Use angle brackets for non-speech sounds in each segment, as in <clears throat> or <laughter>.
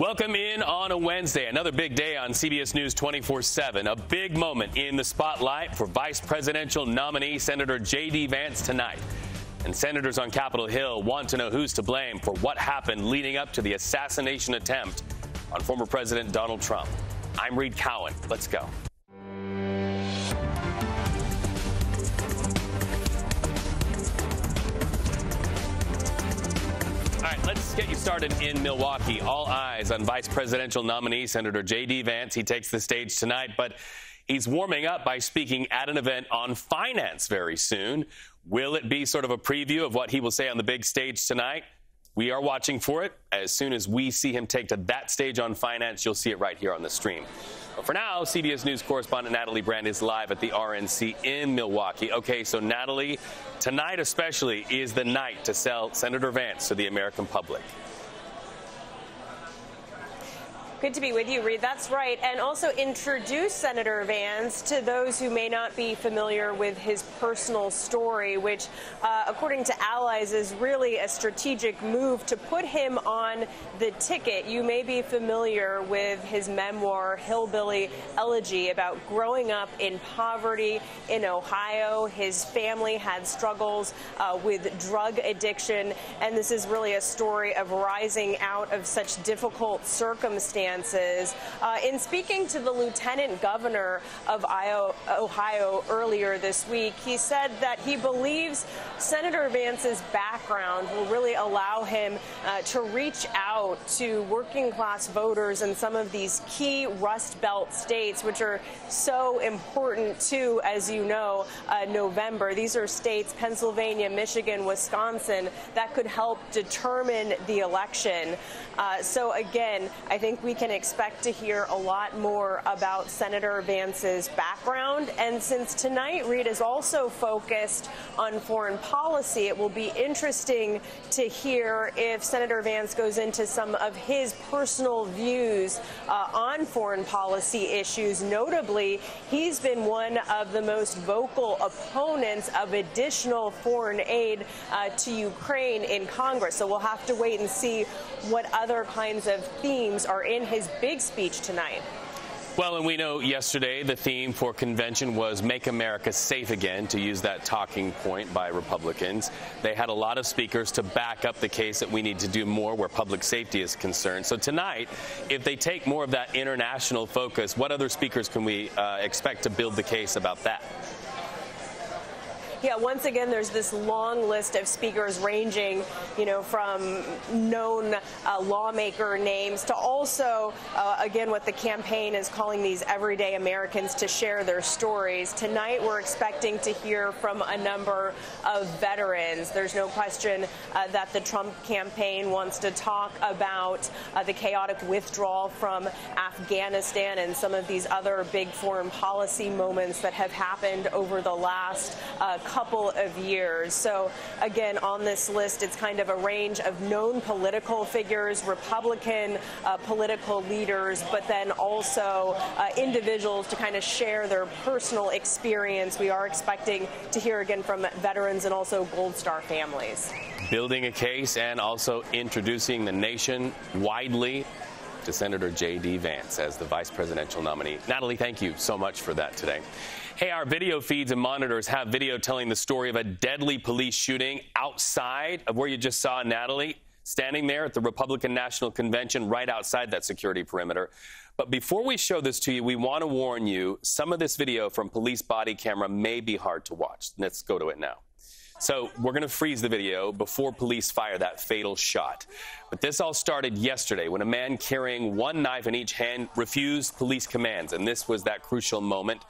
Welcome in on a Wednesday, another big day on CBS News 24 7. A big moment in the spotlight for vice presidential nominee Senator J.D. Vance tonight. And senators on Capitol Hill want to know who's to blame for what happened leading up to the assassination attempt on former President Donald Trump. I'm Reed Cowan. Let's go. Let's get you started in Milwaukee. All eyes on vice presidential nominee Senator J.D. Vance. He takes the stage tonight, but he's warming up by speaking at an event on finance very soon. Will it be sort of a preview of what he will say on the big stage tonight? We are watching for it. As soon as we see him take to that stage on finance, you'll see it right here on the stream. But for now, CBS News correspondent Natalie Brand is live at the RNC in Milwaukee. Okay, so Natalie, tonight especially is the night to sell Senator Vance to the American public. Good to be with you, Reed. That's right. And also introduce Senator Vance to those who may not be familiar with his personal story, which, uh, according to allies, is really a strategic move to put him on the ticket. You may be familiar with his memoir, Hillbilly Elegy, about growing up in poverty in Ohio. His family had struggles uh, with drug addiction, and this is really a story of rising out of such difficult circumstances circumstances. Uh, in speaking to the lieutenant governor of Ohio earlier this week, he said that he believes Senator Vance's background will really allow him uh, to reach out to working class voters in some of these key Rust Belt states, which are so important to, as you know, uh, November. These are states, Pennsylvania, Michigan, Wisconsin, that could help determine the election. Uh, so again, I think we can expect to hear a lot more about Senator Vance's background. And since tonight, Reed is also focused on foreign policy, it will be interesting to hear if Senator Vance goes into some of his personal views uh, on foreign policy issues. Notably, he's been one of the most vocal opponents of additional foreign aid uh, to Ukraine in Congress. So we'll have to wait and see what other kinds of themes are in his big speech tonight. Well, and we know yesterday the theme for convention was Make America Safe Again, to use that talking point by Republicans. They had a lot of speakers to back up the case that we need to do more where public safety is concerned. So tonight, if they take more of that international focus, what other speakers can we uh, expect to build the case about that? Yeah, once again, there's this long list of speakers ranging, you know, from known uh, lawmaker names to also, uh, again, what the campaign is calling these everyday Americans to share their stories. Tonight, we're expecting to hear from a number of veterans. There's no question uh, that the Trump campaign wants to talk about uh, the chaotic withdrawal from Afghanistan and some of these other big foreign policy moments that have happened over the last uh, couple of years. So, again, on this list, it's kind of a range of known political figures, Republican uh, political leaders, but then also uh, individuals to kind of share their personal experience. We are expecting to hear again from veterans and also Gold Star families. Building a case and also introducing the nation widely to Senator J.D. Vance as the vice presidential nominee. Natalie, thank you so much for that today. Hey, our video feeds and monitors have video telling the story of a deadly police shooting outside of where you just saw Natalie standing there at the Republican National Convention right outside that security perimeter. But before we show this to you, we want to warn you some of this video from police body camera may be hard to watch. Let's go to it now. So we're going to freeze the video before police fire that fatal shot. But this all started yesterday when a man carrying one knife in each hand refused police commands. And this was that crucial moment.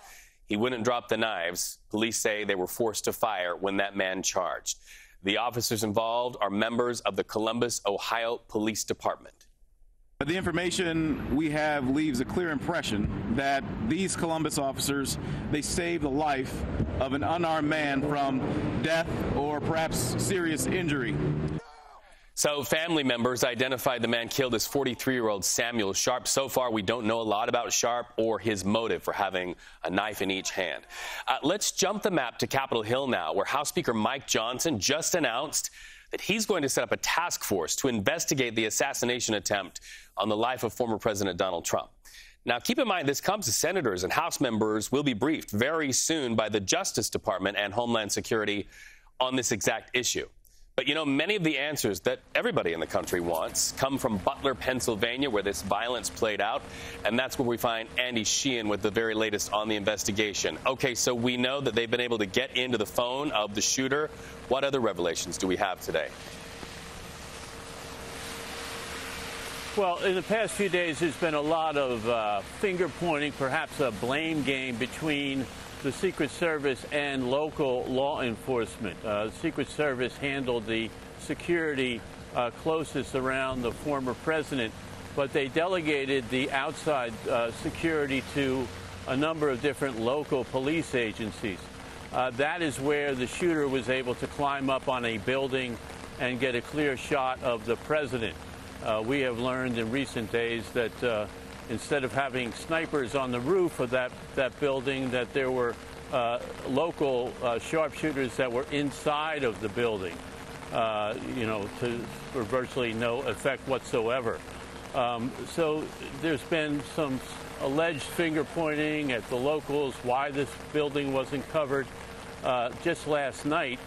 He wouldn't drop the knives. Police say they were forced to fire when that man charged. The officers involved are members of the Columbus, Ohio Police Department. The information we have leaves a clear impression that these Columbus officers, they saved the life of an unarmed man from death or perhaps serious injury. So, family members identified the man killed as 43 year old Samuel Sharp. So far, we don't know a lot about Sharp or his motive for having a knife in each hand. Uh, let's jump the map to Capitol Hill now, where House Speaker Mike Johnson just announced that he's going to set up a task force to investigate the assassination attempt on the life of former President Donald Trump. Now, keep in mind, this comes as senators and House members will be briefed very soon by the Justice Department and Homeland Security on this exact issue. But you know, many of the answers that everybody in the country wants come from Butler, Pennsylvania, where this violence played out. And that's where we find Andy Sheehan with the very latest on the investigation. Okay, so we know that they've been able to get into the phone of the shooter. What other revelations do we have today? Well, in the past few days, there's been a lot of uh, finger pointing, perhaps a blame game between the Secret Service and local law enforcement. Uh, the Secret Service handled the security uh, closest around the former president, but they delegated the outside uh, security to a number of different local police agencies. Uh, that is where the shooter was able to climb up on a building and get a clear shot of the president. Uh, we have learned in recent days that uh, instead of having snipers on the roof of that, that building, that there were uh, local uh, sharpshooters that were inside of the building, uh, you know, to, for virtually no effect whatsoever. Um, so there's been some alleged finger pointing at the locals why this building wasn't covered. Uh, just last night,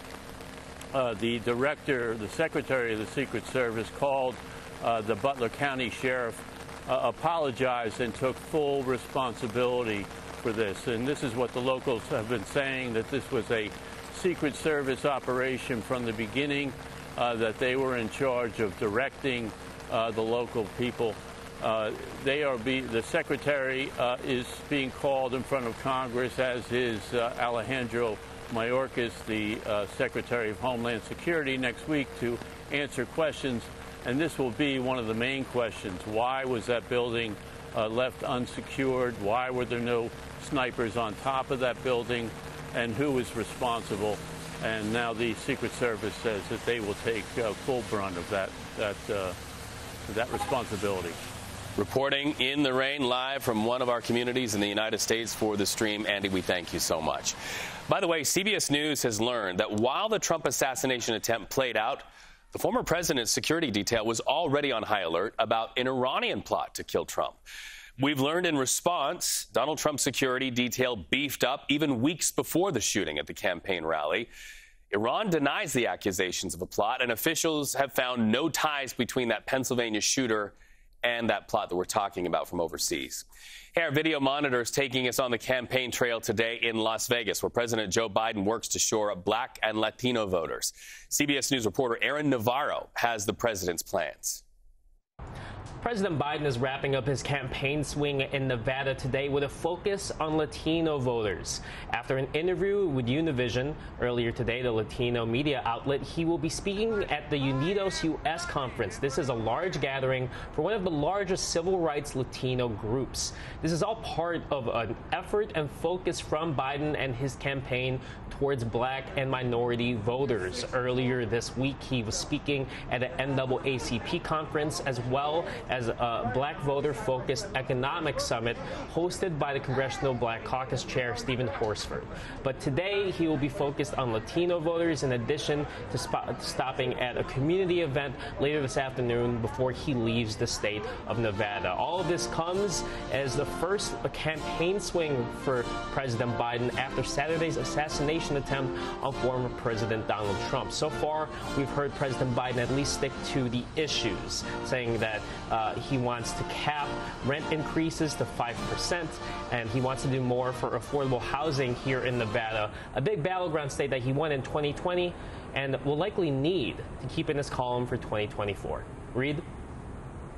uh, the director, the secretary of the Secret Service called uh, the Butler County Sheriff uh, apologized and took full responsibility for this. And this is what the locals have been saying, that this was a Secret Service operation from the beginning, uh, that they were in charge of directing uh, the local people. Uh, they are be, the secretary uh, is being called in front of Congress, as is uh, Alejandro Mayorkas, the Secretary of Homeland Security, next week to answer questions and this will be one of the main questions. Why was that building uh, left unsecured? Why were there no snipers on top of that building? And who was responsible? And now the Secret Service says that they will take uh, full brunt of that, that, uh, that responsibility. Reporting in the rain live from one of our communities in the United States for the stream. Andy, we thank you so much. By the way, CBS News has learned that while the Trump assassination attempt played out, the former president's security detail was already on high alert about an Iranian plot to kill Trump. We've learned in response, Donald Trump's security detail beefed up even weeks before the shooting at the campaign rally. Iran denies the accusations of a plot, and officials have found no ties between that Pennsylvania shooter and that plot that we're talking about from overseas. Hey, our video monitor is taking us on the campaign trail today in Las Vegas, where President Joe Biden works to shore up black and Latino voters. CBS News reporter Aaron Navarro has the president's plans. President Biden is wrapping up his campaign swing in Nevada today with a focus on Latino voters. After an interview with Univision earlier today, the Latino media outlet, he will be speaking at the Unidos US conference. This is a large gathering for one of the largest civil rights Latino groups. This is all part of an effort and focus from Biden and his campaign towards black and minority voters. Earlier this week, he was speaking at an NAACP conference as well a black voter focused economic summit hosted by the Congressional Black Caucus Chair Steven Horsford. But today he will be focused on Latino voters in addition to sp- stopping at a community event later this afternoon before he leaves the state of Nevada. All of this comes as the first campaign swing for President Biden after Saturday's assassination attempt on former President Donald Trump. So far, we've heard President Biden at least stick to the issues, saying that uh, uh, he wants to cap rent increases to 5%, and he wants to do more for affordable housing here in Nevada, a big battleground state that he won in 2020 and will likely need to keep in his column for 2024. Reed?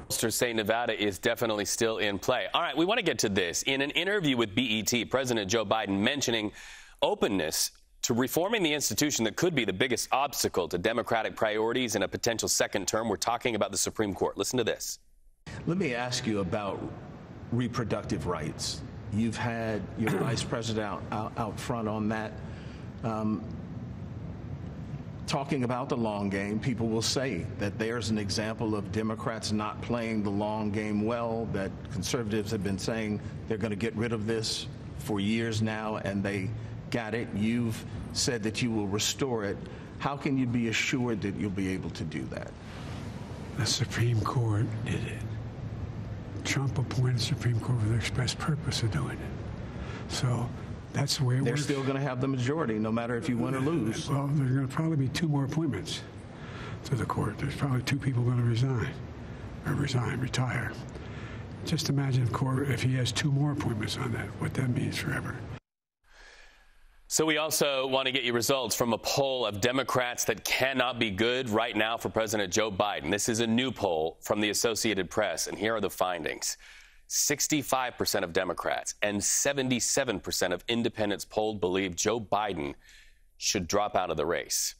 say Nevada is definitely still in play. All right, we want to get to this. In an interview with BET, President Joe Biden mentioning openness to reforming the institution that could be the biggest obstacle to Democratic priorities in a potential second term. We're talking about the Supreme Court. Listen to this. Let me ask you about reproductive rights. You've had your <clears throat> vice president out, out, out front on that. Um, talking about the long game, people will say that there's an example of Democrats not playing the long game well, that conservatives have been saying they're going to get rid of this for years now, and they got it. You've said that you will restore it. How can you be assured that you'll be able to do that? The Supreme Court did it. Trump appointed the Supreme Court with the express purpose of doing it. So that's the way it They're works. still going to have the majority, no matter if you win or lose. Well, there's going to probably be two more appointments to the court. There's probably two people going to resign, or resign, retire. Just imagine if, court, if he has two more appointments on that, what that means forever. So, we also want to get you results from a poll of Democrats that cannot be good right now for President Joe Biden. This is a new poll from the Associated Press, and here are the findings 65% of Democrats and 77% of independents polled believe Joe Biden should drop out of the race.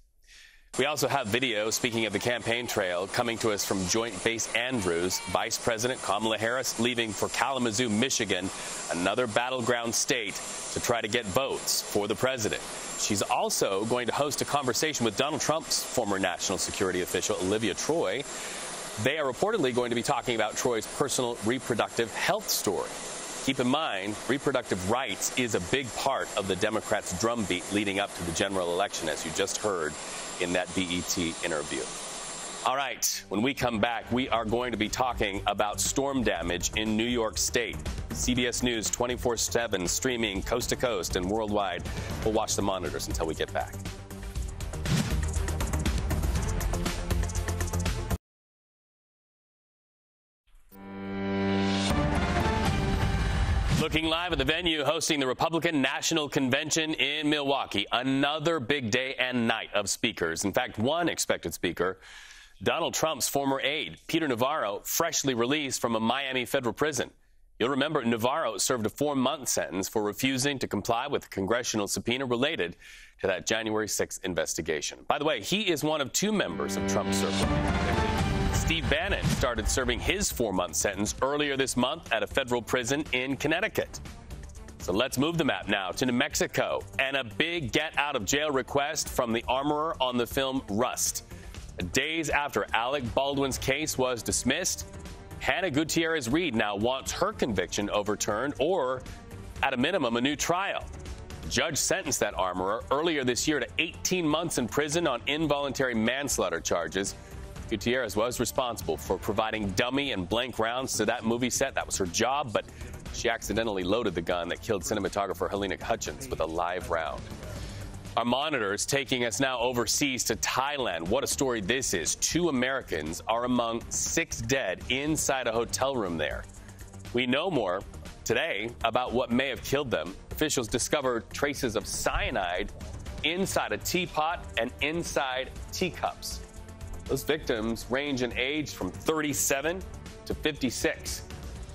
We also have video, speaking of the campaign trail, coming to us from Joint Base Andrews. Vice President Kamala Harris leaving for Kalamazoo, Michigan, another battleground state, to try to get votes for the president. She's also going to host a conversation with Donald Trump's former national security official, Olivia Troy. They are reportedly going to be talking about Troy's personal reproductive health story. Keep in mind, reproductive rights is a big part of the Democrats' drumbeat leading up to the general election, as you just heard in that BET interview. All right, when we come back, we are going to be talking about storm damage in New York State. CBS News 24 7 streaming coast to coast and worldwide. We'll watch the monitors until we get back. Looking live at the venue hosting the Republican National Convention in Milwaukee. Another big day and night of speakers. In fact, one expected speaker, Donald Trump's former aide, Peter Navarro, freshly released from a Miami federal prison. You'll remember Navarro served a four month sentence for refusing to comply with a congressional subpoena related to that January 6th investigation. By the way, he is one of two members of Trump's circle. Steve Bannon started serving his four month sentence earlier this month at a federal prison in Connecticut. So let's move the map now to New Mexico and a big get out of jail request from the armorer on the film Rust. Days after Alec Baldwin's case was dismissed, Hannah Gutierrez Reed now wants her conviction overturned or, at a minimum, a new trial. The judge sentenced that armorer earlier this year to 18 months in prison on involuntary manslaughter charges. Gutierrez was responsible for providing dummy and blank rounds to that movie set. That was her job, but she accidentally loaded the gun that killed cinematographer Halyna Hutchins with a live round. Our monitor is taking us now overseas to Thailand. What a story this is. Two Americans are among six dead inside a hotel room there. We know more today about what may have killed them. Officials discovered traces of cyanide inside a teapot and inside teacups. Those victims range in age from 37 to 56.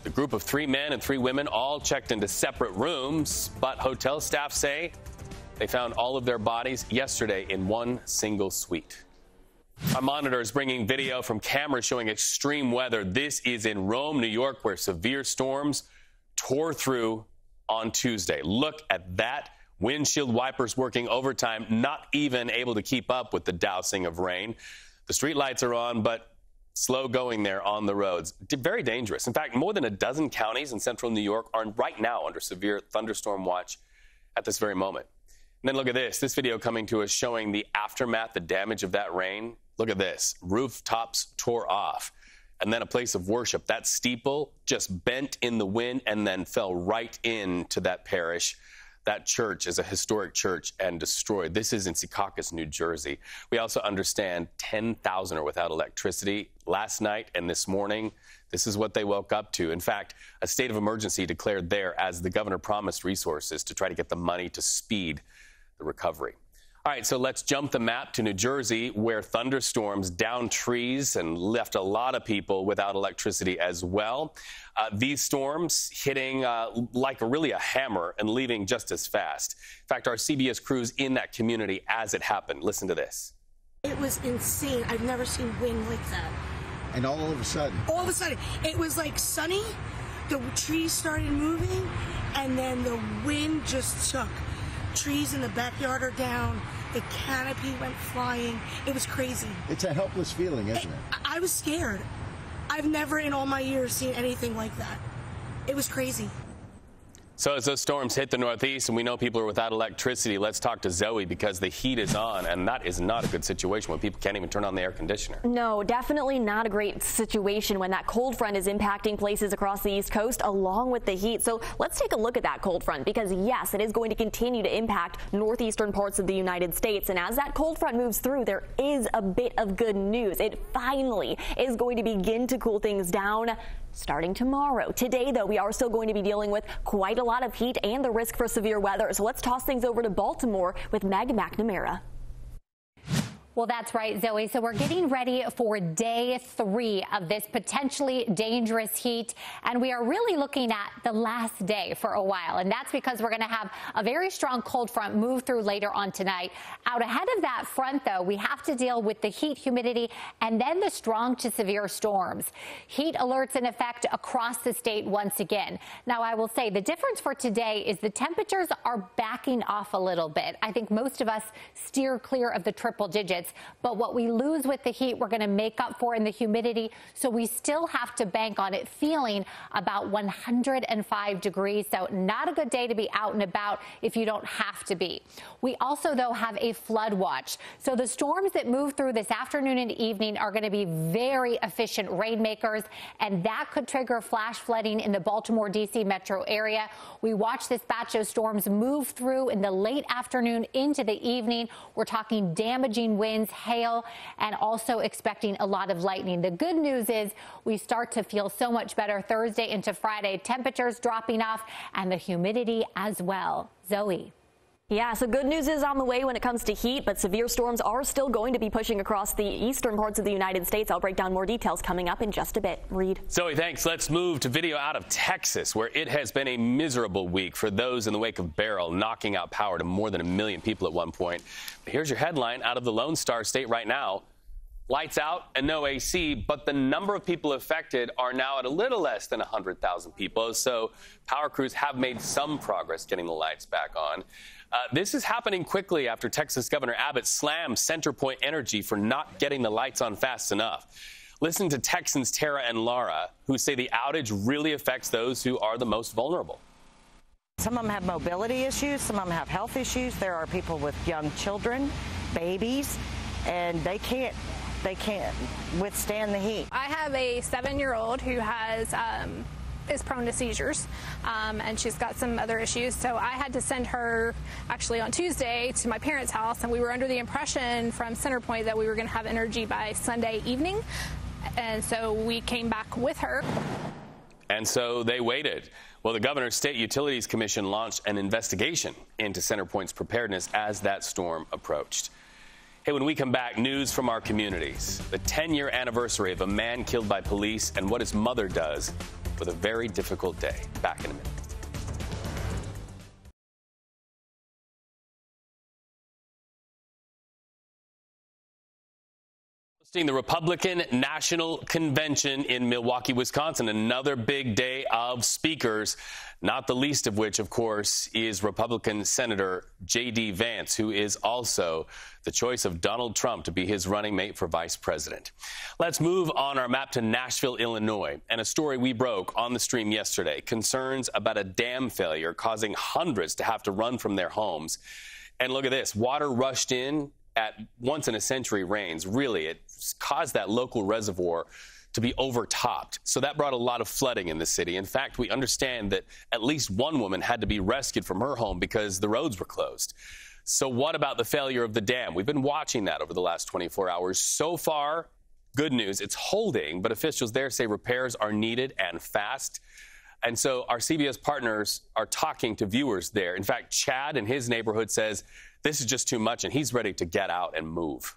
The group of three men and three women all checked into separate rooms, but hotel staff say they found all of their bodies yesterday in one single suite. Our monitor is bringing video from cameras showing extreme weather. This is in Rome, New York, where severe storms tore through on Tuesday. Look at that. Windshield wipers working overtime, not even able to keep up with the dousing of rain. The street lights are on, but slow going there on the roads. Very dangerous. In fact, more than a dozen counties in central New York are right now under severe thunderstorm watch at this very moment. And then look at this. This video coming to us showing the aftermath, the damage of that rain. Look at this. Rooftops tore off. And then a place of worship. That steeple just bent in the wind and then fell right into that parish. That church is a historic church and destroyed. This is in Secaucus, New Jersey. We also understand 10,000 are without electricity last night and this morning. This is what they woke up to. In fact, a state of emergency declared there as the governor promised resources to try to get the money to speed the recovery. All right, so let's jump the map to New Jersey, where thunderstorms downed trees and left a lot of people without electricity as well. Uh, these storms hitting uh, like really a hammer and leaving just as fast. In fact, our CBS crews in that community as it happened. Listen to this. It was insane. I've never seen wind like that. And all of a sudden, All of a sudden, it was like sunny, the trees started moving, and then the wind just took. Trees in the backyard are down, the canopy went flying. It was crazy. it's a helpless feeling, isn't it? I, I was scared. I've never in all my years seen anything like that. It was crazy. So as those storms hit the Northeast and we know people are without electricity, let's talk to Zoe because the heat is on and that is not a good situation when people can't even turn on the air conditioner. No, definitely not a great situation when that cold front is impacting places across the East Coast along with the heat. So let's take a look at that cold front because yes, it is going to continue to impact northeastern parts of the United States. And as that cold front moves through, there is a bit of good news. It finally is going to begin to cool things down starting tomorrow. Today, though, we are still going to be dealing with quite a lot of heat and the risk for severe weather. So let's toss things over to Baltimore with Meg McNamara. Well, that's right, Zoe. So we're getting ready for day three of this potentially dangerous heat. And we are really looking at the last day for a while. And that's because we're going to have a very strong cold front move through later on tonight. Out ahead of that front, though, we have to deal with the heat, humidity, and then the strong to severe storms. Heat alerts in effect across the state once again. Now, I will say the difference for today is the temperatures are backing off a little bit. I think most of us steer clear of the triple digits. But what we lose with the heat, we're going to make up for in the humidity. So we still have to bank on it feeling about 105 degrees. So not a good day to be out and about if you don't have to be. We also, though, have a flood watch. So the storms that move through this afternoon and evening are going to be very efficient rainmakers, and that could trigger flash flooding in the Baltimore, D.C. metro area. We watch this batch of storms move through in the late afternoon into the evening. We're talking damaging winds, hail, and also expecting a lot of lightning. The good news is we start to feel so much better Thursday into Friday. Temperatures dropping off and the humidity as well. Zoe. Yeah, so good news is on the way when it comes to heat, but severe storms are still going to be pushing across the eastern parts of the United States. I'll break down more details coming up in just a bit. Reed. Zoe, thanks. Let's move to video out of Texas, where it has been a miserable week for those in the wake of Beryl, knocking out power to more than a million people at one point. But here's your headline out of the Lone Star State right now. Lights out and no AC, but the number of people affected are now at a little less than 100,000 people. So power crews have made some progress getting the lights back on. Uh, this is happening quickly after Texas Governor Abbott slammed CenterPoint Energy for not getting the lights on fast enough. Listen to Texans Tara and Laura, who say the outage really affects those who are the most vulnerable. Some of them have mobility issues, some of them have health issues. There are people with young children, babies, and they can't they can't withstand the heat. I have a seven-year-old who has um, is prone to seizures, um, and she's got some other issues. So I had to send her actually on Tuesday to my parents' house, and we were under the impression from CenterPoint that we were going to have energy by Sunday evening, and so we came back with her. And so they waited. Well, the Governor's State Utilities Commission launched an investigation into CenterPoint's preparedness as that storm approached. Hey, when we come back, news from our communities. The 10 year anniversary of a man killed by police and what his mother does with a very difficult day. Back in a minute. The Republican National Convention in Milwaukee, Wisconsin. Another big day of speakers, not the least of which, of course, is Republican Senator J.D. Vance, who is also the choice of Donald Trump to be his running mate for vice president. Let's move on our map to Nashville, Illinois, and a story we broke on the stream yesterday concerns about a dam failure causing hundreds to have to run from their homes. And look at this water rushed in at once in a century rains. Really, it caused that local reservoir to be overtopped. So that brought a lot of flooding in the city. In fact, we understand that at least one woman had to be rescued from her home because the roads were closed. So, what about the failure of the dam? We've been watching that over the last 24 hours. So far, good news, it's holding, but officials there say repairs are needed and fast. And so, our CBS partners are talking to viewers there. In fact, Chad in his neighborhood says this is just too much, and he's ready to get out and move.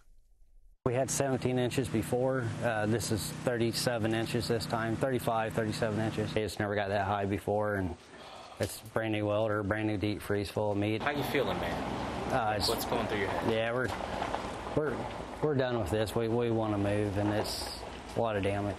We had 17 inches before. Uh, this is 37 inches this time, 35, 37 inches. It's never got that high before, and it's brand new welder, brand new deep freeze full of meat. How you feeling, man? Uh, What's going through your head? Yeah, we're we're we're done with this. We we want to move, and it's a lot of damage.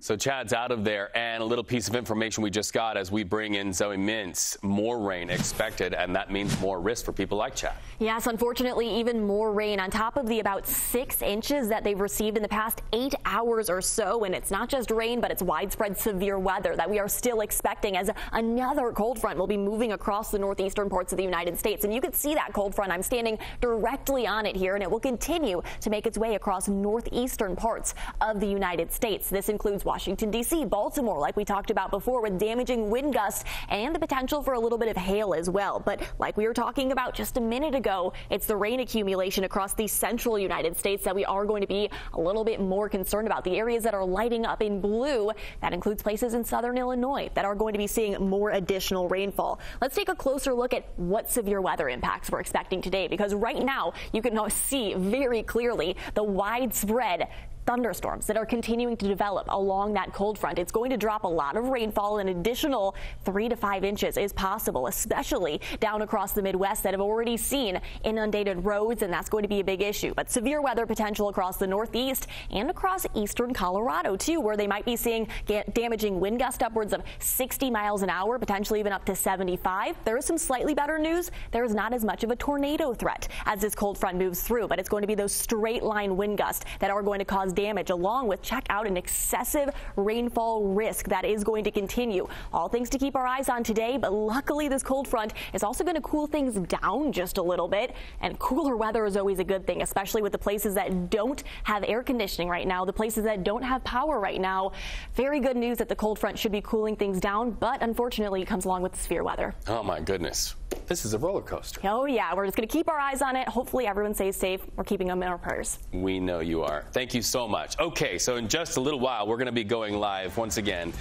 So Chad's out of there, and a little piece of information we just got as we bring in Zoe Mintz. More rain expected, and that means more risk for people like Chad. Yes, unfortunately, even more rain on top of the about six inches that they've received in the past eight hours or so. And it's not just rain, but it's widespread severe weather that we are still expecting as another cold front will be moving across the northeastern parts of the United States. And you can see that cold front. I'm standing directly on it here, and it will continue to make its way across northeastern parts of the United States. This includes Washington, D.C., Baltimore, like we talked about before, with damaging wind gusts and the potential for a little bit of hail as well. But like we were talking about just a minute ago, it's the rain accumulation across the central United States that we are going to be a little bit more concerned about. The areas that are lighting up in blue, that includes places in southern Illinois that are going to be seeing more additional rainfall. Let's take a closer look at what severe weather impacts we're expecting today because right now you can see very clearly the widespread thunderstorms that are continuing to develop along that cold front. It's going to drop a lot of rainfall. An additional three to five inches is possible, especially down across the Midwest that have already seen inundated roads, and that's going to be a big issue. But severe weather potential across the Northeast and across eastern Colorado, too, where they might be seeing damaging wind gust upwards of 60 miles an hour, potentially even up to 75. There is some slightly better news. There is not as much of a tornado threat as this cold front moves through, but it's going to be those straight line wind gusts that are going to cause damage, along with check out an excessive rainfall risk that is going to continue. All things to keep our eyes on today, but luckily this cold front is also going to cool things down just a little bit. And cooler weather is always a good thing, especially with the places that don't have air conditioning right now, the places that don't have power right now. Very good news that the cold front should be cooling things down, but unfortunately it comes along with the severe weather. Oh my goodness. This is a roller coaster. Oh, yeah. We're just going to keep our eyes on it. Hopefully, everyone stays safe. We're keeping them in our prayers. We know you are. Thank you so much. Okay, so in just a little while, we're going to be going live once again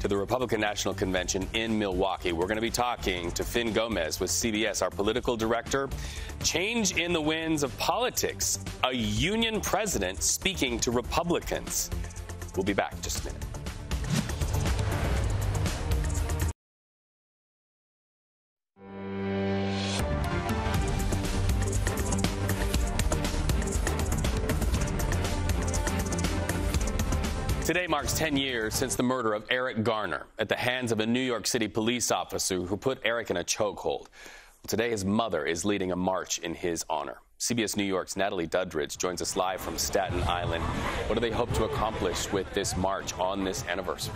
to the Republican National Convention in Milwaukee. We're going to be talking to Fin Gomez with CBS, our political director. Change in the winds of politics. A union president speaking to Republicans. We'll be back in just a minute. Today marks 10 years since the murder of Eric Garner at the hands of a New York City police officer who put Eric in a chokehold. Today, his mother is leading a march in his honor. CBS New York's Natalie Duddridge joins us live from Staten Island. What do they hope to accomplish with this march on this anniversary?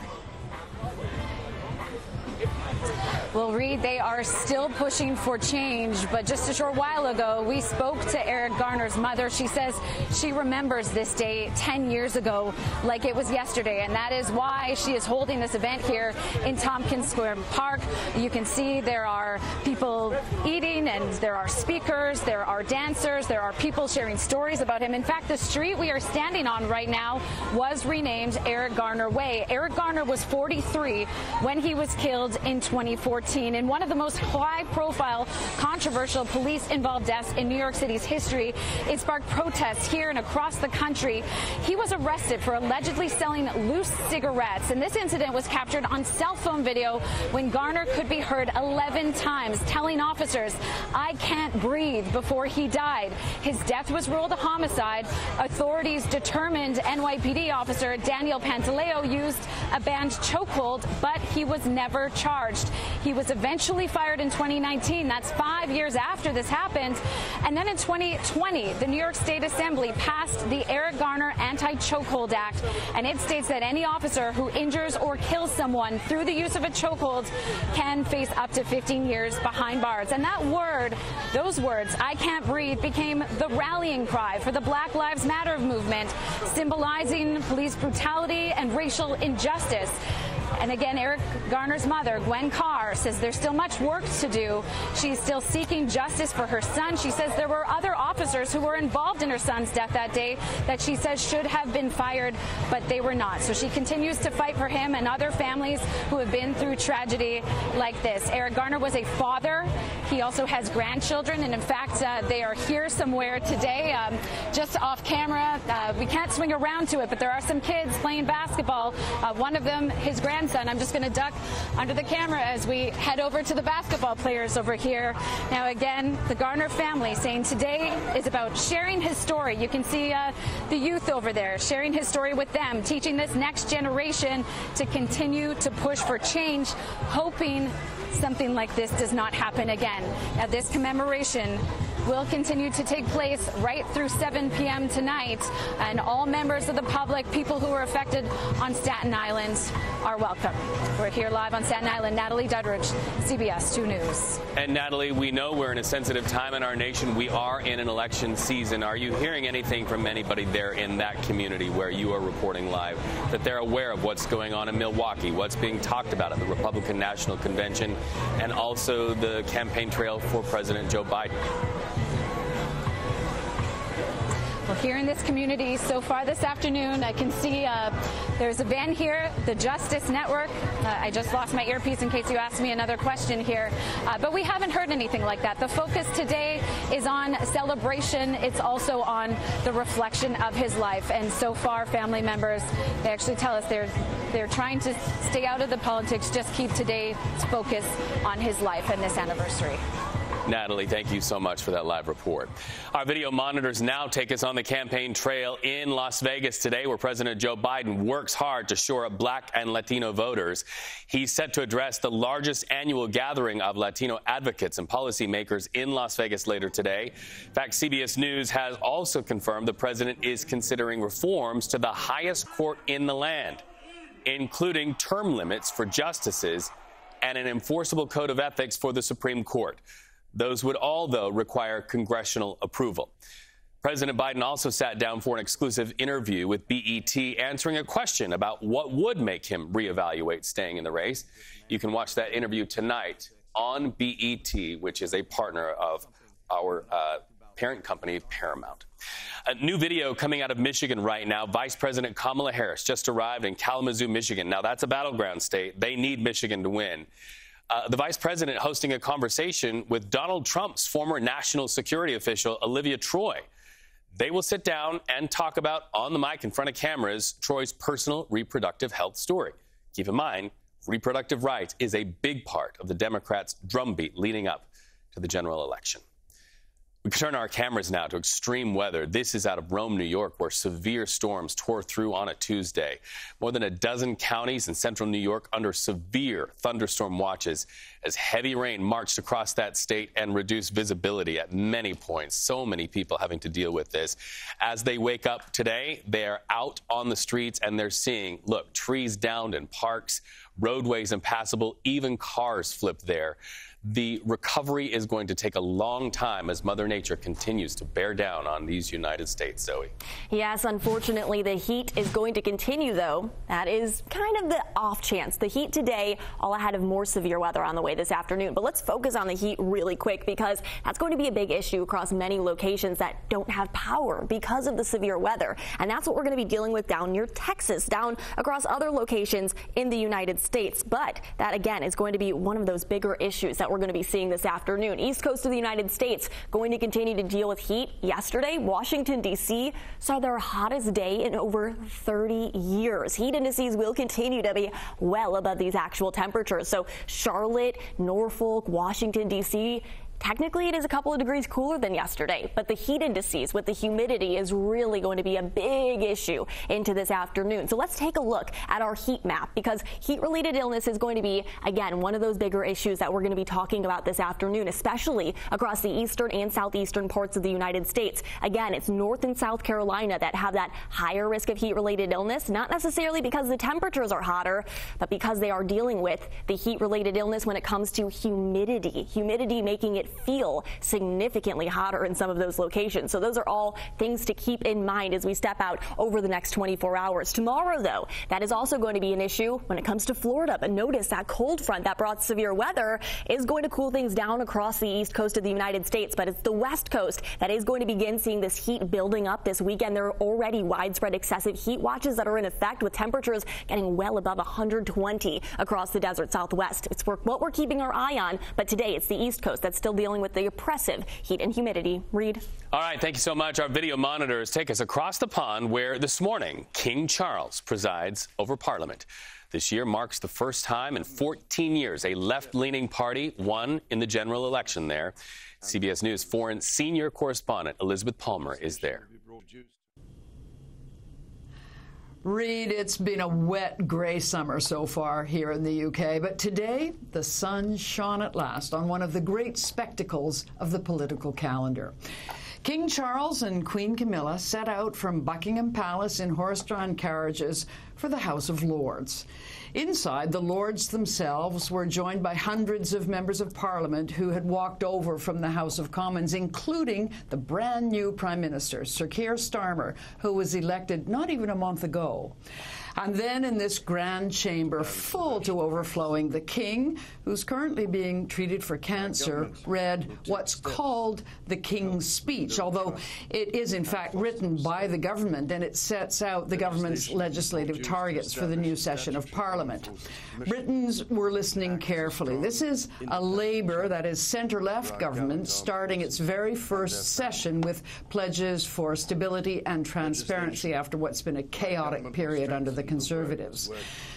Well, Reed, they are still pushing for change, but just a short while ago, we spoke to Eric Garner's mother. She says she remembers this day 10 years ago like it was yesterday, and that is why she is holding this event here in Tompkins Square Park. You can see there are people eating, and there are speakers, there are dancers, there are people sharing stories about him. In fact, the street we are standing on right now was renamed Eric Garner Way. Eric Garner was 43 when he was killed in 2014 in one of the most high profile, controversial police involved deaths in New York City's history. It sparked protests here and across the country. He was arrested for allegedly selling loose cigarettes, and this incident was captured on cell phone video when Garner could be heard 11 times telling officers, I can't breathe before he died. His death was ruled a homicide. Authorities determined NYPD officer Daniel Pantaleo used a banned chokehold, but he was never charged. He was eventually fired in 2019. That's five years after this happened. And then in 2020, the New York State Assembly passed the Eric Garner Anti-Chokehold Act, and it states that any officer who injures or kills someone through the use of a chokehold can face up to 15 years behind bars. And that word, those words, I can't breathe, became the rallying cry for the Black Lives Matter movement, symbolizing police brutality and racial injustice. And again, Eric Garner's mother, Gwen Carr, says there's still much work to do. She's still seeking justice for her son. She says there were other officers who were involved in her son's death that day that she says should have been fired, but they were not. So she continues to fight for him and other families who have been through tragedy like this. Eric Garner was a father. He also has grandchildren, and in fact, uh, they are here somewhere today, um, just off camera. Uh, we can't swing around to it, but there are some kids playing basketball. Uh, one of them, his grandson. I'm just going to duck under the camera as we head over to the basketball players over here. Now, again, the Garner family saying today is about sharing his story. You can see uh, the youth over there sharing his story with them, teaching this next generation to continue to push for change, hoping something like this does not happen again. Now, this commemoration will continue to take place right through 7 p.m. tonight, and all members of the public, people who are affected on Staten Island, are welcome. We're here live on Staten Island. Natalie Duddridge, CBS 2 News. And Natalie, we know we're in a sensitive time in our nation. We are in an election season. Are you hearing anything from anybody there in that community where you are reporting live that they're aware of what's going on in Milwaukee, what's being talked about at the Republican National Convention, and also the campaign trail for President Joe Biden? Here in this community so far this afternoon, I can see uh, there's a van here, the Justice Network. Uh, I just lost my earpiece in case you asked me another question here. Uh, but we haven't heard anything like that. The focus today is on celebration. It's also on the reflection of his life. And so far, family members, they actually tell us they're they're trying to stay out of the politics, just keep today's focus on his life and this anniversary. Natalie, thank you so much for that live report. Our video monitors now take us on the campaign trail in Las Vegas today, where President Joe Biden works hard to shore up black and Latino voters. He's set to address the largest annual gathering of Latino advocates and policymakers in Las Vegas later today. In fact, CBS News has also confirmed the president is considering reforms to the highest court in the land, including term limits for justices and an enforceable code of ethics for the Supreme Court. Those would all, though, require congressional approval. President Biden also sat down for an exclusive interview with BET, answering a question about what would make him reevaluate staying in the race. You can watch that interview tonight on BET, which is a partner of our uh, parent company, Paramount. A new video coming out of Michigan right now. Vice President Kamala Harris just arrived in Kalamazoo, Michigan. Now, that's a battleground state. They need Michigan to win. Uh, the vice president hosting a conversation with Donald Trump's former national security official, Olivia Troy. They will sit down and talk about, on the mic in front of cameras, Troy's personal reproductive health story. Keep in mind, reproductive rights is a big part of the Democrats' drumbeat leading up to the general election. We turn our cameras now to extreme weather. This is out of Rome, New York, where severe storms tore through on a Tuesday. More than a dozen counties in central New York under severe thunderstorm watches as heavy rain marched across that state and reduced visibility at many points. So many people having to deal with this. As they wake up today, they are out on the streets and they're seeing, look, trees downed in parks, roadways impassable, even cars flipped there the recovery is going to take a long time as Mother Nature continues to bear down on these United States, Zoe. Yes, unfortunately, the heat is going to continue, though. That is kind of the off chance. The heat today, all ahead of more severe weather on the way this afternoon. But let's focus on the heat really quick because that's going to be a big issue across many locations that don't have power because of the severe weather. And that's what we're going to be dealing with down near Texas, down across other locations in the United States. But that, again, is going to be one of those bigger issues that we're going to be seeing this afternoon. East coast of the United States going to continue to deal with heat. Yesterday, Washington, D.C. saw their hottest day in over 30 years. Heat indices will continue to be well above these actual temperatures. So Charlotte, Norfolk, Washington, D.C. Technically, it is a couple of degrees cooler than yesterday, but the heat indices with the humidity is really going to be a big issue into this afternoon. So let's take a look at our heat map because heat related illness is going to be, again, one of those bigger issues that we're going to be talking about this afternoon, especially across the eastern and southeastern parts of the United States. Again, it's North and South Carolina that have that higher risk of heat related illness, not necessarily because the temperatures are hotter, but because they are dealing with the heat related illness when it comes to humidity. Humidity making it feel significantly hotter in some of those locations. So those are all things to keep in mind as we step out over the next 24 hours. Tomorrow, though, that is also going to be an issue when it comes to Florida. But notice that cold front that brought severe weather is going to cool things down across the east coast of the United States. But it's the west coast that is going to begin seeing this heat building up this weekend. There are already widespread excessive heat watches that are in effect with temperatures getting well above 120 across the desert southwest. It's what we're keeping our eye on. But today it's the east coast that's still dealing with the oppressive heat and humidity. Reed. All right. Thank you so much. Our video monitors take us across the pond where this morning King Charles presides over Parliament. This year marks the first time in 14 years a left leaning party won in the general election there. CBS News foreign senior correspondent Elizabeth Palmer is there. Reed, it's been a wet, gray summer so far here in the UK, but today the sun shone at last on one of the great spectacles of the political calendar. King Charles and Queen Camilla set out from Buckingham Palace in horse-drawn carriages for the House of Lords. Inside, the Lords themselves were joined by hundreds of members of Parliament who had walked over from the House of Commons, including the brand new Prime Minister, Sir Keir Starmer, who was elected not even a month ago. And then in this grand chamber, full to overflowing, the king, who's currently being treated for cancer, read what's called the King's Speech, although it is in fact written by the government and it sets out the government's legislative targets for the new session of Parliament. Britons were listening carefully. This is a Labour, that is centre left government, starting its very first session with pledges for stability and transparency after what's been a chaotic period under the Conservatives.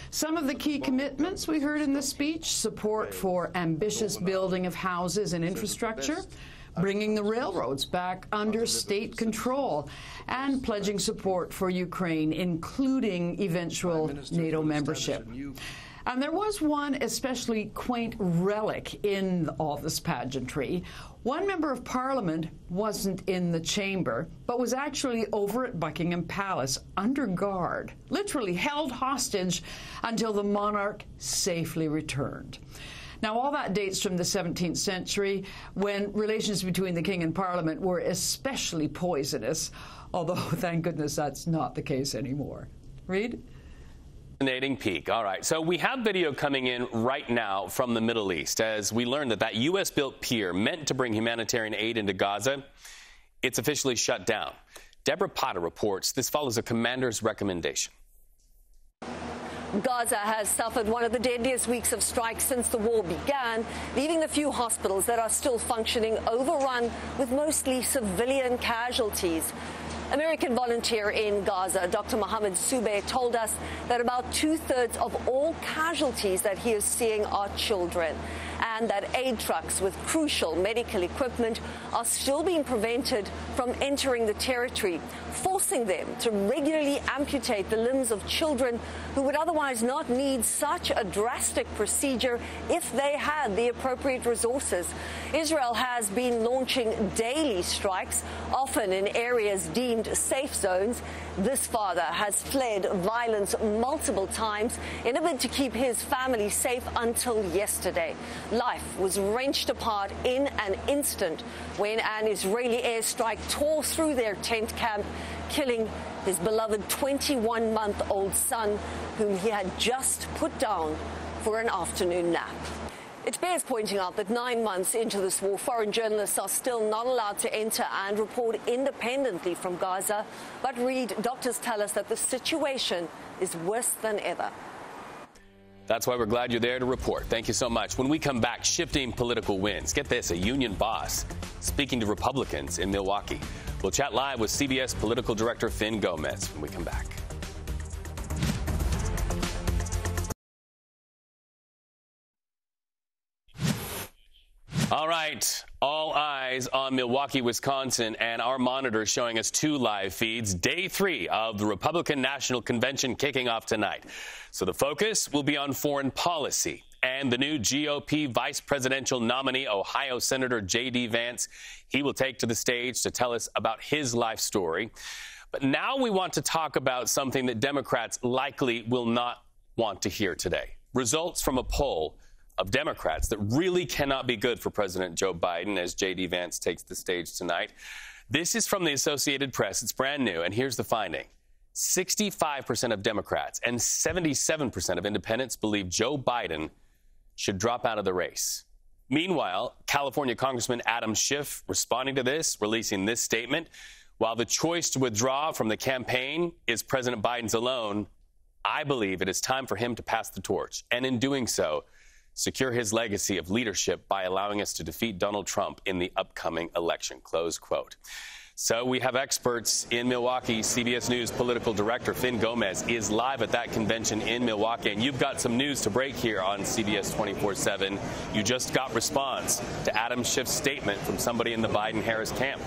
Some of the key commitments we heard in the speech support for ambitious building of houses and infrastructure, bringing the railroads back under state control, and pledging support for Ukraine, including eventual NATO membership. And there was one especially quaint relic in all this pageantry. One member of parliament wasn't in the chamber, but was actually over at Buckingham Palace under guard, literally held hostage until the monarch safely returned. Now, all that dates from the 17th century when relations between the king and parliament were especially poisonous, although <laughs> thank goodness that's not the case anymore. Reed? Fascinating peek. All right. So we have video coming in right now from the Middle East as we learn that that U.S. built pier meant to bring humanitarian aid into Gaza, it's officially shut down. Debora Patta reports this follows a commander's recommendation. Gaza has suffered one of the deadliest weeks of strikes since the war began, leaving the few hospitals that are still functioning overrun with mostly civilian casualties. American volunteer in Gaza, Dr. Mohammed Sube, told us that about two thirds of all casualties that he is seeing are children and that aid trucks with crucial medical equipment are still being prevented from entering the territory, forcing them to regularly amputate the limbs of children who would otherwise not need such a drastic procedure if they had the appropriate resources. Israel has been launching daily strikes, often in areas deemed safe zones. This father has fled violence multiple times in a bid to keep his family safe until yesterday life was wrenched apart in an instant when an Israeli airstrike tore through their tent camp, killing his beloved 21 month old son, whom he had just put down for an afternoon nap. It bears pointing out that nine months into this war, foreign journalists are still not allowed to enter and report independently from Gaza. But Reed, doctors tell us that the situation is worse than ever. That's why we're glad you're there to report. Thank you so much. When we come back, shifting political winds. Get this a union boss speaking to Republicans in Milwaukee. We'll chat live with CBS political director Fin Gomez when we come back. All right, all eyes on Milwaukee, Wisconsin, and our monitor showing us two live feeds. Day three of the Republican National Convention kicking off tonight. So the focus will be on foreign policy and the new GOP vice presidential nominee, Ohio Senator J.D. Vance. He will take to the stage to tell us about his life story. But now we want to talk about something that Democrats likely will not want to hear today results from a poll of Democrats that really cannot be good for President Joe Biden as J.D. Vance takes the stage tonight. This is from the Associated Press. It's brand new, and here's the finding 65% of Democrats and 77% of independents believe Joe Biden should drop out of the race. Meanwhile, California Congressman Adam Schiff responding to this, releasing this statement. While the choice to withdraw from the campaign is President Biden's alone, I believe it is time for him to pass the torch. And in doing so, secure his legacy of leadership by allowing us to defeat Donald Trump in the upcoming election. Close quote. So we have experts in Milwaukee. CBS News political director Fin Gomez is live at that convention in Milwaukee. And you've got some news to break here on CBS 24 7. You just got response to Adam Schiff's statement from somebody in the Biden Harris camp.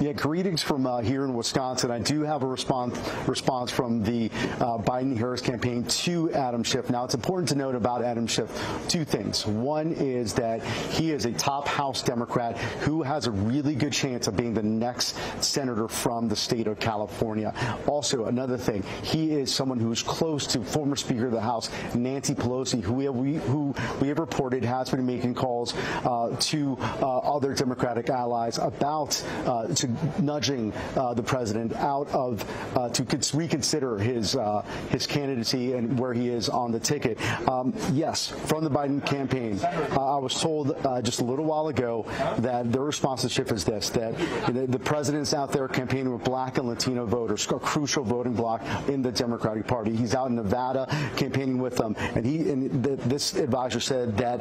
Yeah, greetings from uh, here in Wisconsin. I do have a response response from the uh, Biden-Harris campaign to Adam Schiff. Now, it's important to note about Adam Schiff two things. One is that he is a top House Democrat who has a really good chance of being the next senator from the state of California. Also, another thing, he is someone who is close to former Speaker of the House Nancy Pelosi, who we have, we, who we have reported has been making calls uh, to uh, other Democratic allies about uh, to nudging uh, the president out of uh, to reconsider his uh, his candidacy and where he is on the ticket. Um, yes, from the Biden campaign, uh, I was told uh, just a little while ago that their sponsorship is this: that the, president's out there campaigning with Black and Latino voters, a crucial voting bloc in the Democratic Party. He's out in Nevada campaigning with them, and he and this advisor said that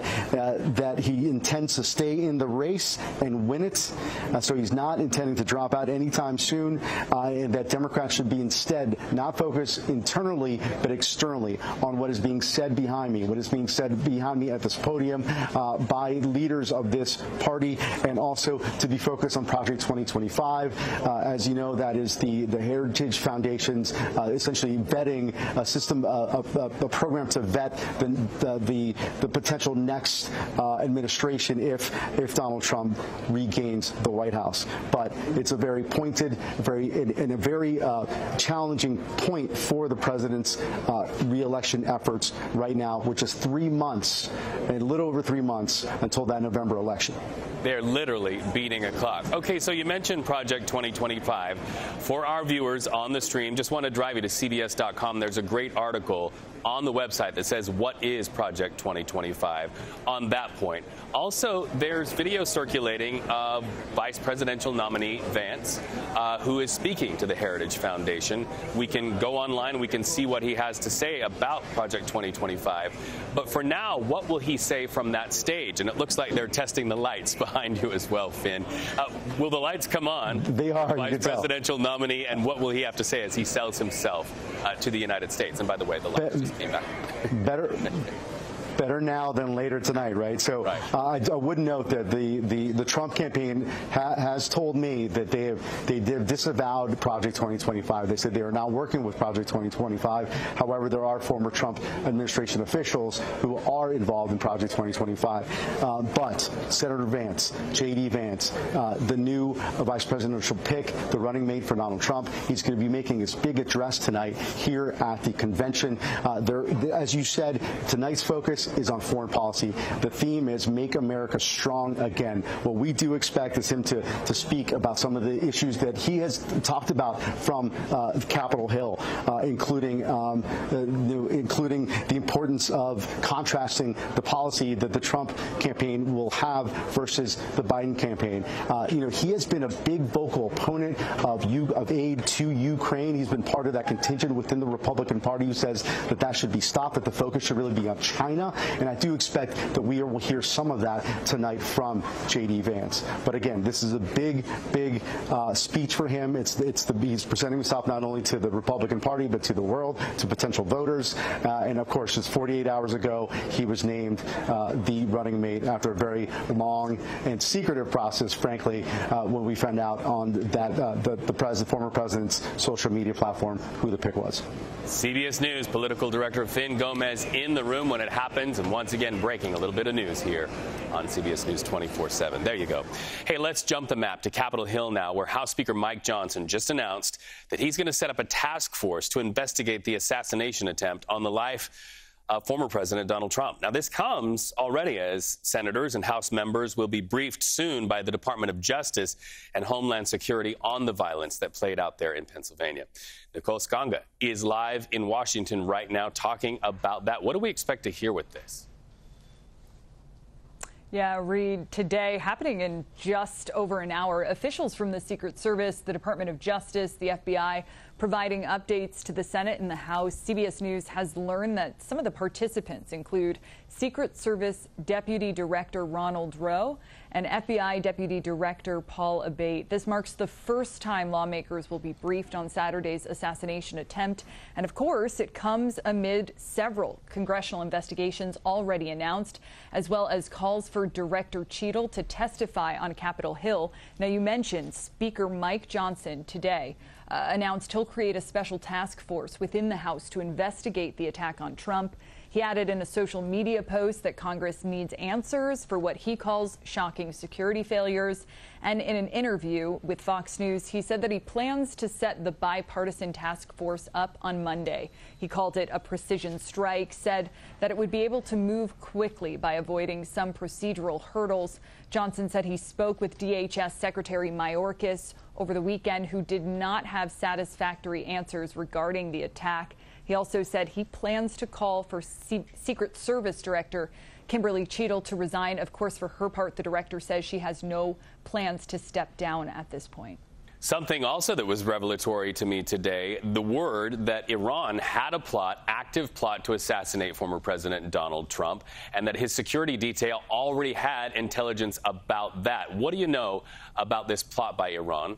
that he intends to stay in the race and win it. so he's not intending to drop out anytime soon, uh, and that Democrats should be instead not focus internally but externally on what is being said behind me, what is being said behind me at this podium uh, by leaders of this party, and also to be focused on Project 2025. Uh, as you know, that is the, the Heritage Foundation's uh, essentially vetting a system, uh, a, a, program to vet the, the, the, the potential next administration if, if Donald Trump regains the White House. But it's a very pointed, very and, a very uh, challenging point for the president's uh, reelection efforts right now, which is three months, a little over three months until that November election. They're literally beating a clock. Okay, so you mentioned Project 2025. For our viewers on the stream, just want to drive you to CBS.com. There's a great article on the website that says what is Project 2025 on that point. Also, there's video circulating of Vice Presidential nominee Vance, uh, who is speaking to the Heritage Foundation. We can go online, we can see what he has to say about Project 2025. But for now, what will he say from that stage? And it looks like they're testing the lights <laughs> behind you as well, Fin. Uh, will the lights come on? They are. Vice Presidential tell. nominee, and what will he have to say as he sells himself uh, to the United States? And by the way, the lights came back. Better <laughs> better now than later tonight, right? So right. Uh, I, I, would note that the, the, the Trump campaign ha- has told me that they have they did disavowed Project 2025. They said they are not working with Project 2025. However, there are former Trump administration officials who are involved in Project 2025. Uh, but Senator Vance, J.D. Vance, uh, the new vice presidential pick, the running mate for Donald Trump, he's going to be making his big address tonight here at the convention. Uh, there, as you said, tonight's focus is on foreign policy. The theme is Make America Strong Again. What we do expect is him to, to speak about some of the issues that he has talked about from uh, Capitol Hill, uh, including um, including the importance of contrasting the policy that the Trump campaign will have versus the Biden campaign. Uh, you know, he has been a big vocal opponent of, U- of aid to Ukraine. He's been part of that contingent within the Republican Party who says that that should be stopped, that the focus should really be on China. And I do expect that we will hear some of that tonight from J.D. Vance. But again, this is a big, big uh, speech for him. It's, it's the, he's presenting himself not only to the Republican Party, but to the world, to potential voters. Uh, and of course, just 48 hours ago, he was named uh, the running mate after a very long and secretive process, frankly, uh, when we found out on that uh, the, the president, former president's social media platform who the pick was. CBS News political director Fin Gomez in the room when it and once again breaking a little bit of news here on CBS News 24 7. There you go. Hey, let's jump the map to Capitol Hill now, where House Speaker Mike Johnson just announced that he's going to set up a task force to investigate the assassination attempt on the life uh, former President Donald Trump. Now, this comes already as senators and House members will be briefed soon by the Department of Justice and Homeland Security on the violence that played out there in Pennsylvania. Nicole Sganga is live in Washington right now talking about that. What do we expect to hear with this? Yeah, Reed, today, happening in just over an hour, officials from the Secret Service, the Department of Justice, the FBI, providing updates to the Senate and the House. CBS News has learned that some of the participants include Secret Service Deputy Director Ronald Rowe and FBI Deputy Director Paul Abate. This marks the first time lawmakers will be briefed on Saturday's assassination attempt. And of course, it comes amid several congressional investigations already announced, as well as calls for Director Cheatle to testify on Capitol Hill. Now, you mentioned Speaker Mike Johnson today. Uh, announced he'll create a special task force within the House to investigate the attack on Trump. He added in a social media post that Congress needs answers for what he calls shocking security failures. And in an interview with Fox News, he said that he plans to set the bipartisan task force up on Monday. He called it a precision strike, said that it would be able to move quickly by avoiding some procedural hurdles. Johnson said he spoke with DHS Secretary Mayorkas over the weekend, who did not have satisfactory answers regarding the attack. He also said he plans to call for C- Secret Service Director Kimberly Cheatle to resign. Of course, for her part, the director says she has no plans to step down at this point. Something also that was revelatory to me today the word that Iran had a plot, active plot to assassinate former President Donald Trump, and that his security detail already had intelligence about that. What do you know about this plot by Iran?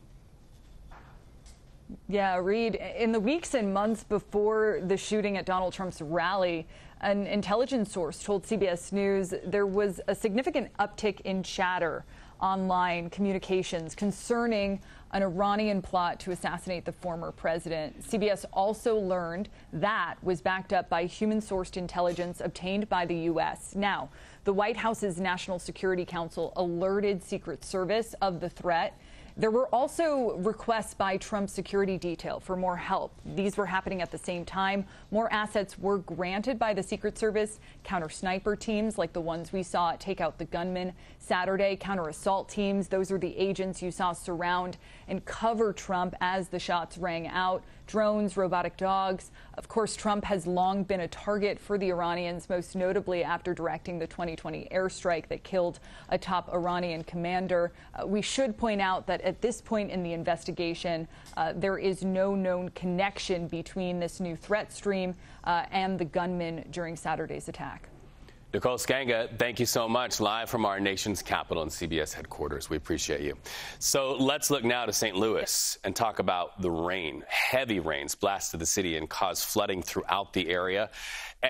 Yeah, Reed, in the weeks and months before the shooting at Donald Trump's rally, an intelligence source told CBS News there was a significant uptick in chatter online communications concerning an Iranian plot to assassinate the former president. CBS also learned that was backed up by human sourced intelligence obtained by the U.S. Now, the White House's National Security Council alerted Secret Service of the threat. There were also requests by Trump's security detail for more help. These were happening at the same time. More assets were granted by the Secret Service. Counter sniper teams, like the ones we saw take out the gunman Saturday, counter assault teams, those are the agents you saw surround and cover Trump as the shots rang out. Drones, robotic dogs. Of course, Trump has long been a target for the Iranians, most notably after directing the 2020 airstrike that killed a top Iranian commander. Uh, we should point out that at this point in the investigation, uh, there is no known connection between this new threat stream uh, and the gunman during Saturday's attack. Nicole Sganga, thank you so much. Live from our nation's capital and CBS headquarters. We appreciate you. So let's look now to St. Louis and talk about the rain. Heavy rains blasted the city and caused flooding throughout the area.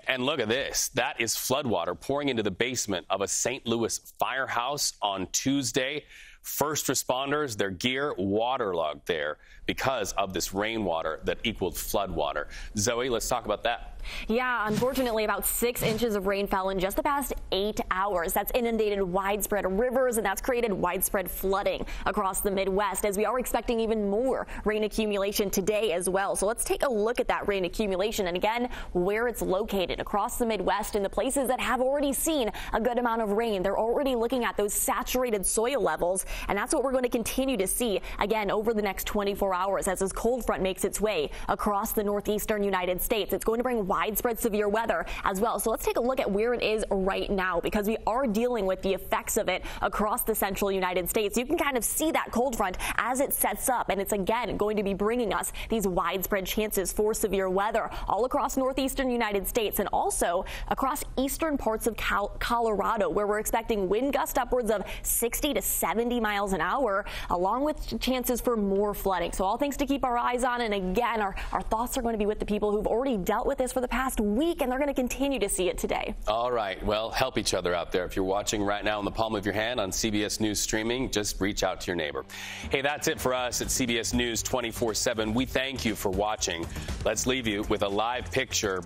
And look at this. That is floodwater pouring into the basement of a St. Louis firehouse on Tuesday. First responders, their gear waterlogged there because of this rainwater that equaled floodwater. Zoe, let's talk about that. Yeah, unfortunately, about six inches of rain fell in just the past eight hours. That's inundated widespread rivers, and that's created widespread flooding across the Midwest, as we are expecting even more rain accumulation today as well. So let's take a look at that rain accumulation and again, where it's located across the Midwest and the places that have already seen a good amount of rain. They're already looking at those saturated soil levels, and that's what we're going to continue to see again over the next 24 hours as this cold front makes its way across the northeastern United States. It's going to bring widespread severe weather as well. So let's take a look at where it is right now because we are dealing with the effects of it across the central United States. You can kind of see that cold front as it sets up, and it's again going to be bringing us these widespread chances for severe weather all across northeastern United States and also across eastern parts of Colorado, where we're expecting wind gusts upwards of 60 to 70 miles an hour, along with chances for more flooding. So all things to keep our eyes on. And again, our, our thoughts are going to be with the people who've already dealt with this for the past week, and they're going to continue to see it today. All right. Well, help each other out there. If you're watching right now in the palm of your hand on CBS News streaming, just reach out to your neighbor. Hey, that's it for us at CBS News 24 7. We thank you for watching. Let's leave you with a live picture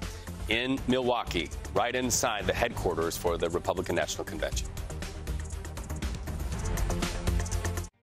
in Milwaukee, right inside the headquarters for the Republican National Convention.